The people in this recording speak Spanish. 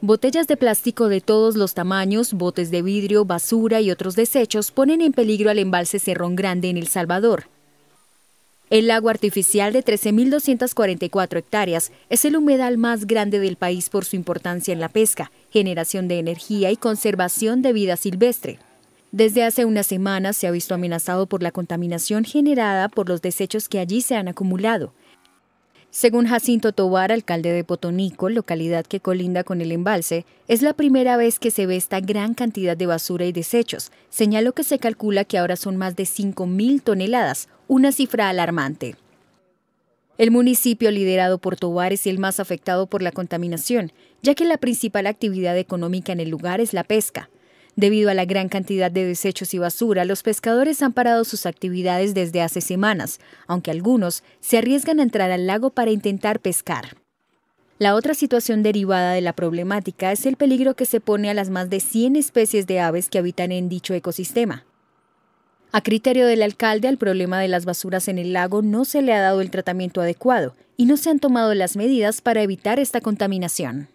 Botellas de plástico de todos los tamaños, botes de vidrio, basura y otros desechos ponen en peligro al embalse Cerrón Grande en El Salvador. El lago artificial de 13.244 hectáreas es el humedal más grande del país por su importancia en la pesca, generación de energía y conservación de vida silvestre. Desde hace unas semanas se ha visto amenazado por la contaminación generada por los desechos que allí se han acumulado. Según Jacinto Tobar, alcalde de Potonico, localidad que colinda con el embalse, es la primera vez que se ve esta gran cantidad de basura y desechos. Señaló que se calcula que ahora son más de 5.000 toneladas, una cifra alarmante. El municipio liderado por Tobar es el más afectado por la contaminación, ya que la principal actividad económica en el lugar es la pesca. Debido a la gran cantidad de desechos y basura, los pescadores han parado sus actividades desde hace semanas, aunque algunos se arriesgan a entrar al lago para intentar pescar. La otra situación derivada de la problemática es el peligro que se pone a las más de 100 especies de aves que habitan en dicho ecosistema. A criterio del alcalde, al problema de las basuras en el lago no se le ha dado el tratamiento adecuado y no se han tomado las medidas para evitar esta contaminación.